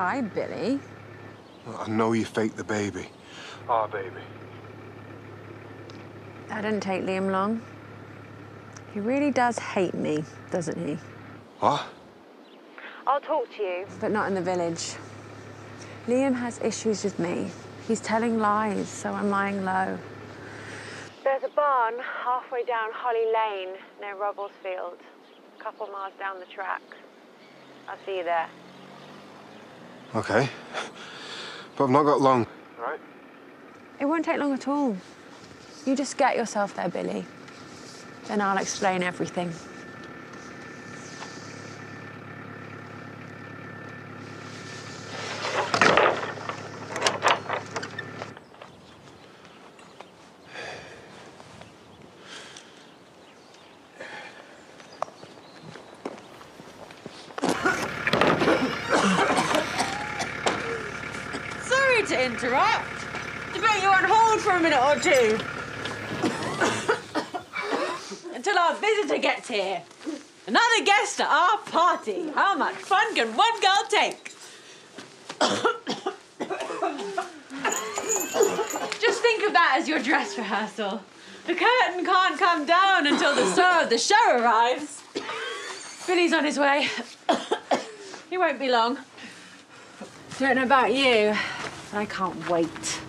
Hi, Billy. I know you faked the baby. Our baby. That didn't take Liam long. He really does hate me, doesn't he? What? I'll talk to you. But not in the village. Liam has issues with me. He's telling lies, so I'm lying low. There's a barn halfway down Holly Lane near Robblesfield, a couple miles down the track. I'll see you there. Okay. But I've not got long. Right? It won't take long at all. You just get yourself there, Billy. Then I'll explain everything. Sorry to interrupt. To put you on hold for a minute or two. Until our visitor gets here. Another guest at our party. How much fun can one girl take? Just think of that as your dress rehearsal. The curtain can't come down until the star of the show arrives. Billy's on his way. he won't be long. Don't know about you, I can't wait.